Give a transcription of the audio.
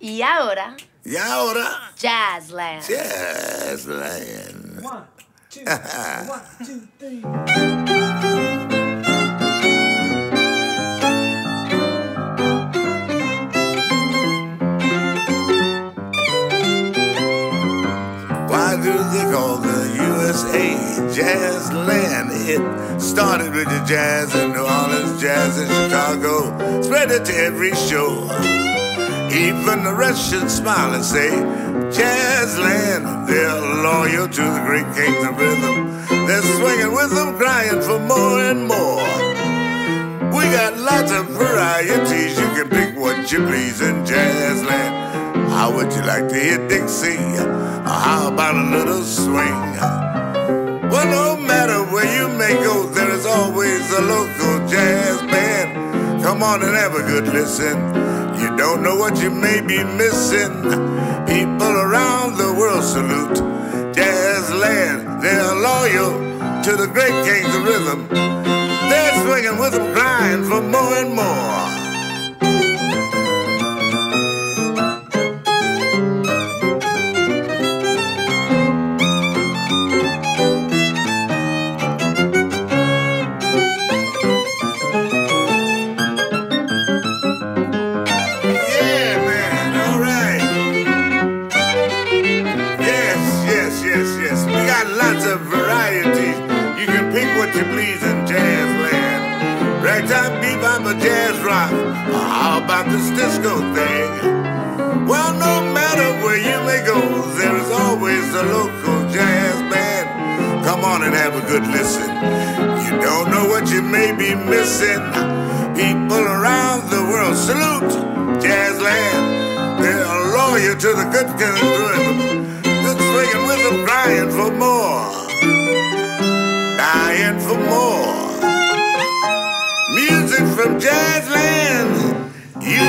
Y ahora, Y ahora, Jazzland. Jazzland. One, two, one, two, three. Why do they call the USA Jazzland? It started with the jazz in New Orleans, jazz in Chicago, spread it to every show. Even the should smile and say, Jazzland, they're loyal to the great kings of rhythm. They're swinging with them, crying for more and more. We got lots of varieties. You can pick what you please in Jazzland. How would you like to hear Dixie? How about a little swing? Well, no matter where you may go, there is always a local jazz band. Come on and have a good listen. You don't know what you may be missing. People around the world salute Jazzland. They're loyal to the great kings of rhythm. They're swinging with them, crying for more and more. Varieties. You can pick what you please in Jazzland. Ragtime, bebop, or jazz rock. How about this disco thing? Well, no matter where you may go, there is always a local jazz band. Come on and have a good listen. You don't know what you may be missing. People around the world salute Jazzland. They're loyal to the good kind of Music from Jazzland. You